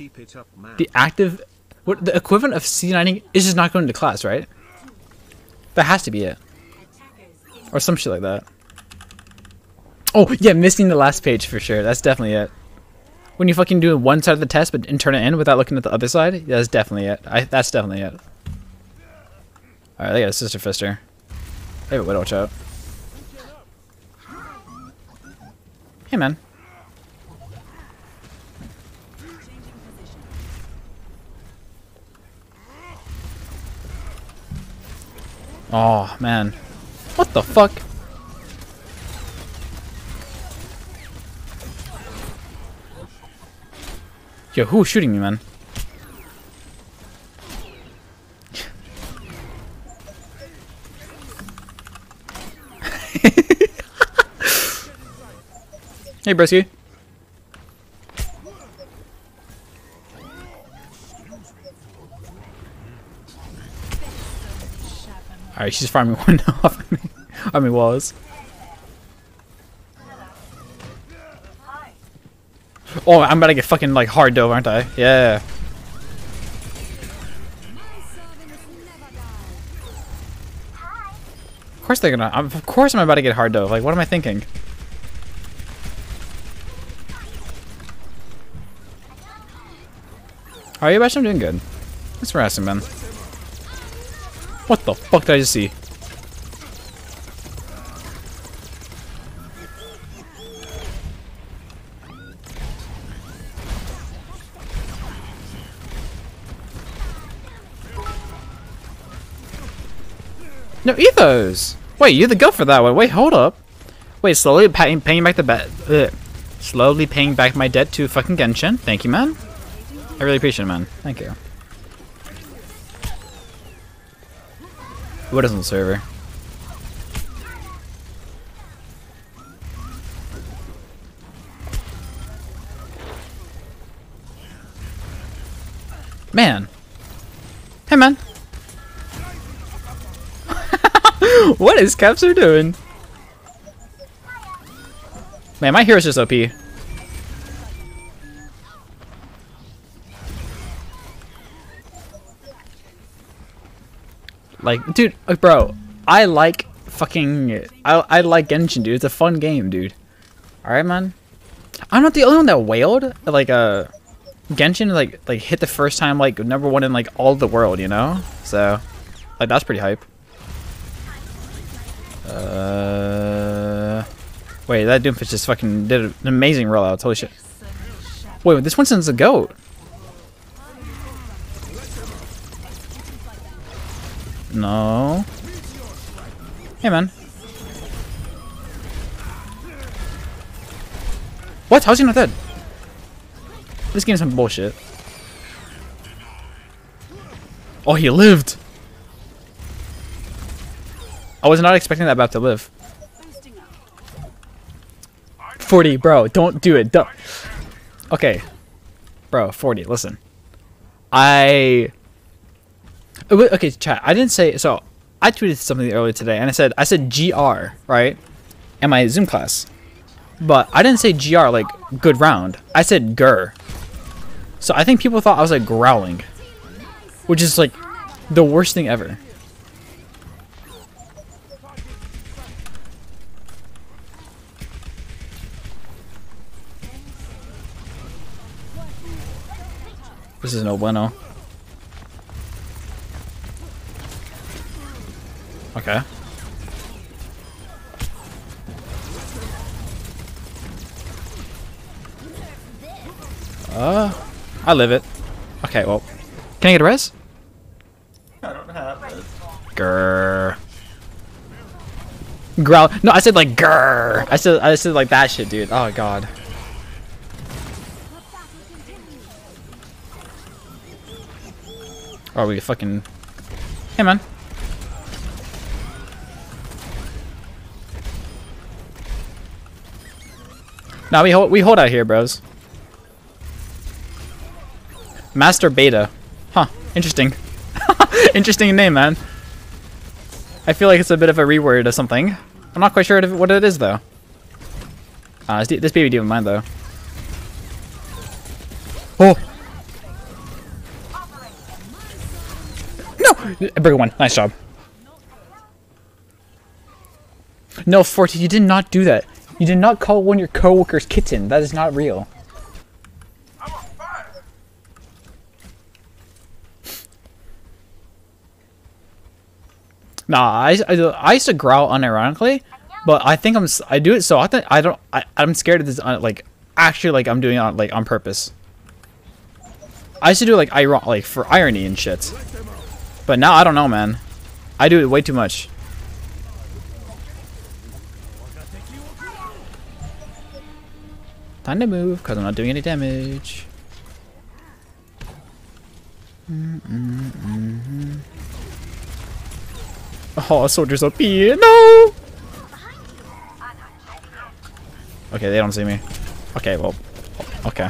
Keep it up, man. The active, what the equivalent of C9 is just not going to class, right? That has to be it, or some shit like that. Oh yeah, missing the last page for sure. That's definitely it. When you fucking do one side of the test but and turn it in without looking at the other side, that's definitely it. I, that's definitely it. All right, they got a sister fister. They have a widow. Watch. Hey man. Oh man. What the fuck? Yo, who's shooting me, man? hey, Brisky. Alright, she's farming one off of me. I mean, was. Oh, I'm about to get fucking like hard dove, aren't I? Yeah. Of course they're gonna. Of course I'm about to get hard dove. Like, what am I thinking? How are you, Bash? I'm doing good. Thanks for asking, man. What the fuck did I just see? No, Ethos! Wait, you're the go for that one. Wait, hold up. Wait, slowly paying, paying back the bet. Slowly paying back my debt to fucking Genshin. Thank you, man. I really appreciate it, man. Thank you. What is on the server? Man. Hey, man. what is Capsar doing? Man, my hero's just OP. Like, dude, uh, bro, I like fucking, I, I like Genshin, dude. It's a fun game, dude. Alright, man. I'm not the only one that wailed. Like, uh, Genshin, like, like hit the first time, like, number one in, like, all the world, you know? So, like, that's pretty hype. Uh, wait, that Doomfist just fucking did an amazing rollout. Holy shit. Wait, this one sends a goat. No. Hey, man. What? How's he not dead? This game's some bullshit. Oh, he lived! I was not expecting that map to live. 40, bro, don't do it. Don't. Okay. Bro, 40, listen. I... Uh, okay, chat, I didn't say... So, I tweeted something earlier today, and I said, I said GR, right? In my Zoom class. But I didn't say GR, like, good round. I said GR. So I think people thought I was, like, growling. Which is, like, the worst thing ever. This is no bueno. Okay. Uh, I live it. Okay, well, can I get a res? I don't have it. Grr. Growl. No, I said like grr. I said I said like that shit, dude. Oh god. Or we fucking. Hey man. Now we hold we hold out here, bros. Master Beta. Huh. Interesting. Interesting name, man. I feel like it's a bit of a reword or something. I'm not quite sure what it is, though. Uh, this baby didn't mind, though. Oh! No! Bigger one. Nice job. No, Forty, you did not do that. You did not call one of your coworkers kitten. That is not real. Nah, I, I, I used to growl unironically, but I think I'm I do it so often I don't I, I'm scared of this uh, like actually like I'm doing it on like on purpose. I used to do it like iron like for irony and shit, but now I don't know, man. I do it way too much. Time to move because I'm not doing any damage. Oh, soldiers up here. No! Okay, they don't see me. Okay, well, okay.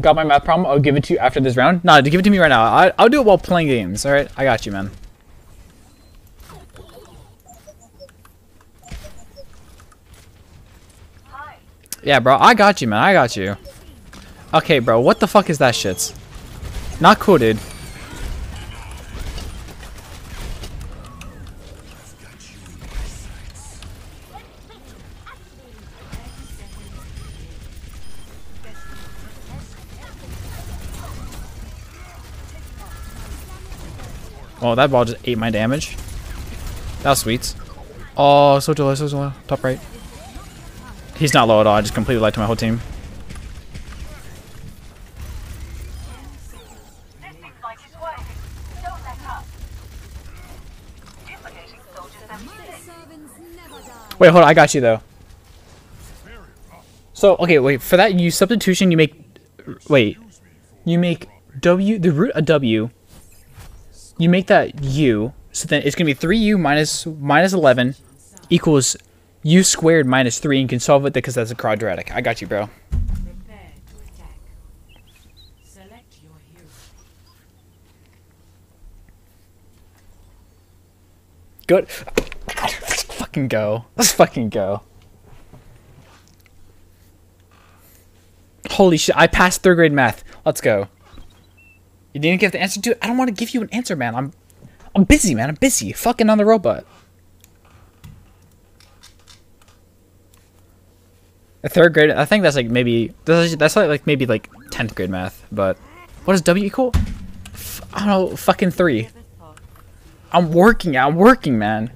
Got my math problem? I'll give it to you after this round. Nah, give it to me right now. I, I'll do it while playing games. All right, I got you, man. Yeah, bro, I got you, man. I got you. Okay, bro, what the fuck is that shit? Not cool, dude. Oh, that ball just ate my damage. That was sweet. Oh, so delicious. Top right. He's not low at all. I just completely lied to my whole team. Wait, hold on. I got you though. So okay, wait for that you substitution. You make wait. You make W the root of W. You make that U. So then it's gonna be three U minus minus eleven equals U squared minus three, and you can solve it because that's a quadratic. I got you, bro. Good. Let's fucking go. Let's fucking go. Holy shit! I passed third grade math. Let's go. You didn't give the answer to it. I don't want to give you an answer, man. I'm, I'm busy, man. I'm busy. Fucking on the robot. A third grade. I think that's like maybe that's like, like maybe like tenth grade math. But what does W equal? F- I don't know. Fucking three. I'm working. I'm working, man.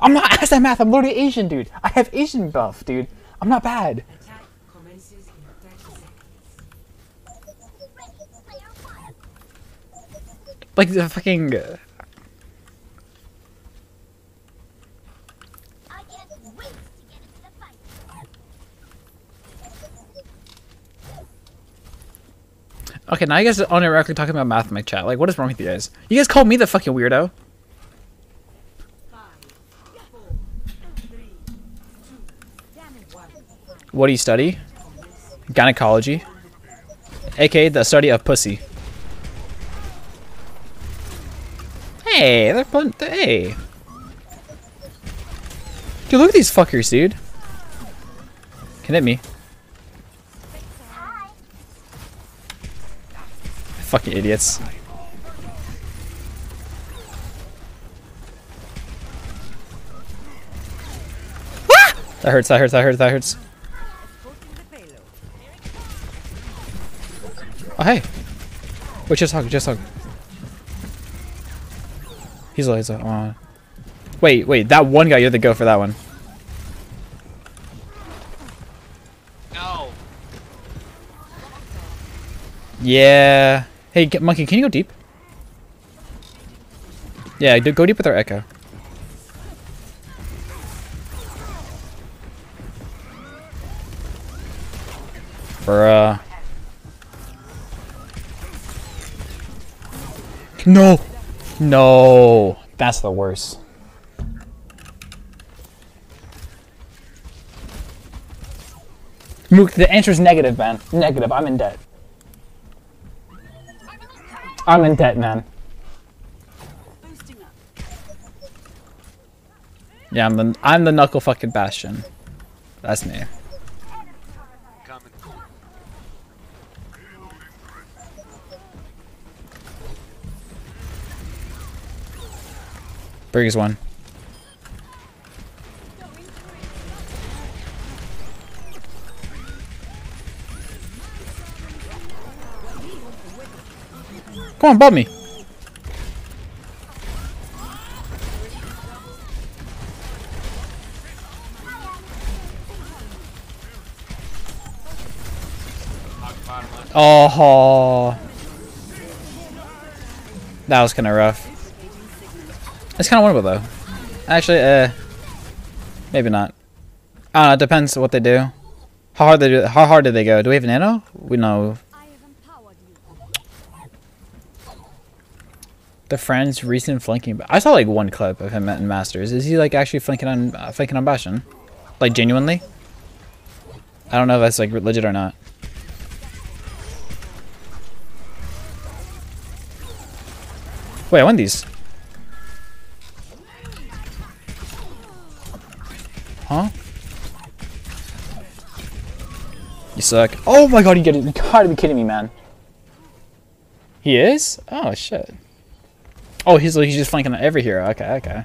I'm not ass at math. I'm literally Asian, dude. I have Asian buff, dude. I'm not bad. Attack commences in 30 seconds. Like the fucking. uh, I can't wait to get into the fight. Okay, now you guys are unironically talking about math in my chat. Like, what is wrong with you guys? You guys called me the fucking weirdo. What do you study? Gynecology. aka the study of pussy. Hey, they're putting. Hey. Dude, look at these fuckers, dude. Can hit me. Fucking idiots. Ah! That hurts, that hurts, that hurts, that hurts. Oh, hey. Wait, just hug, just hug. He's low. Uh, wait, wait, that one guy, you're the go for that one. No. Yeah. Hey, get, Monkey, can you go deep? Yeah, go deep with our Echo. Bruh. No! No! That's the worst. Mook, the answer is negative, man. Negative. I'm in debt. I'm in debt, man. Yeah, I'm the I'm the knuckle fucking bastion. That's me. Briggs one. Come on, bob me. Oh. That was kind of rough. It's kind of winnable though. Actually, uh, maybe not. I don't know. It depends what they do. How hard they do. How hard did they go? Do we have nano? We know I have empowered you. The friend's recent flanking. I saw like one clip of him in Masters. Is he like actually flanking on uh, flanking on Bastion? Like genuinely? I don't know if that's like legit or not. Wait, I won these. Huh? You suck. Oh my god, you, get it. you gotta be kidding me, man. He is? Oh shit. Oh, he's he's just flanking every hero. Okay, okay.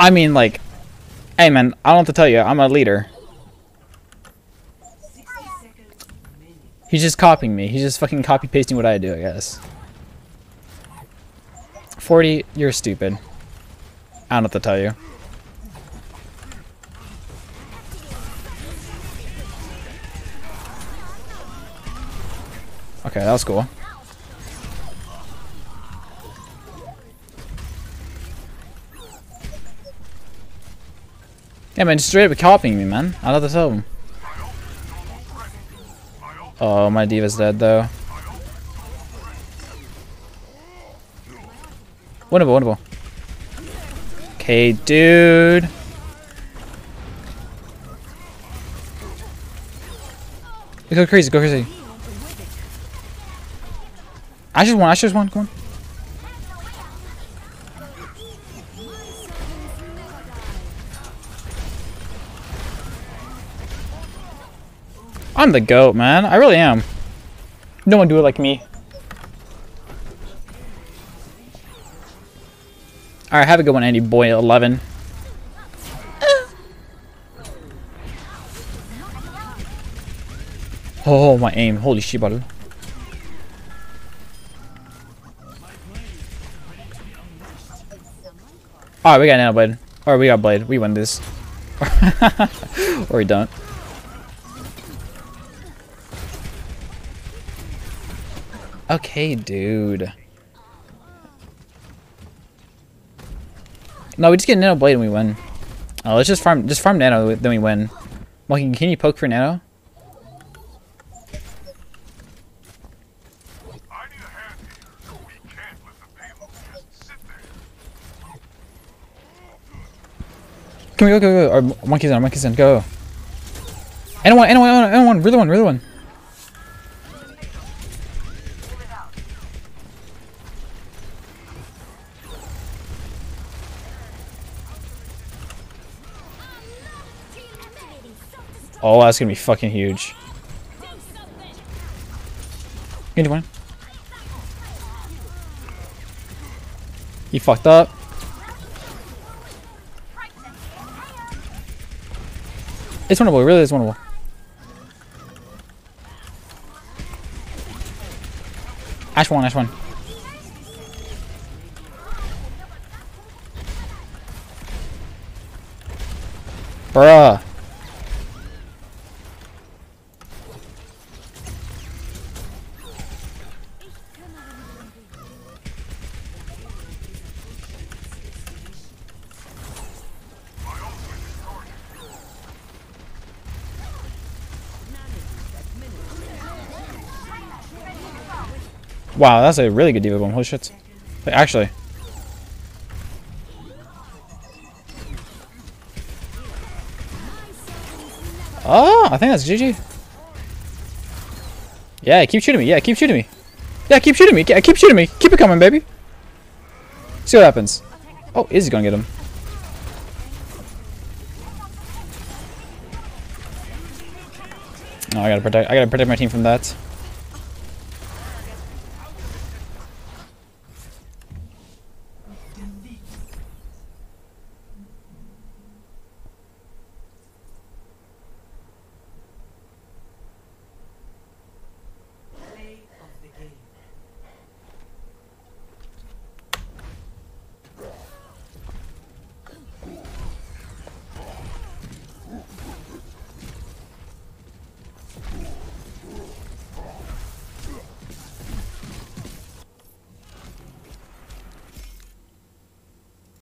I mean, like, hey man, I don't have to tell you, I'm a leader. He's just copying me. He's just fucking copy pasting what I do, I guess. 40, you're stupid. I don't have to tell you. Okay, that was cool. Yeah, man, straight up copying me, man. I to tell him. Oh, my D.Va's dead, though. Winnable, winnable. Okay, dude. Go crazy, go crazy. I just won, I just won, come on. I'm the goat, man. I really am. No one do it like me. Alright, have a good one, Andy Boy 11. Oh, my aim. Holy shit, buddy. Alright, we got Nano Blade. Alright, we got Blade. We win this. or we don't. Okay, dude. No, we just get Nano Blade and we win. Oh, let's just farm, just farm Nano, then we win. Monkey, can you poke for Nano? Here. We on, go, go, go. Or monkeys in, monkeys in, go. Anyone, anyone, anyone, anyone, really one, really one. Oh, that's gonna be fucking huge. Get one. He fucked up. It's winnable, it really is winnable. Ashe one, Ashe one. Bruh. Wow, that's a really good D.Va bomb. Holy shit. Actually. Oh, I think that's GG. Yeah, keep shooting me. Yeah, keep shooting me. Yeah, keep shooting me. Keep shooting me. Keep it coming, baby. See what happens. Oh, Izzy's gonna get him. Oh, I gotta protect. I gotta protect my team from that.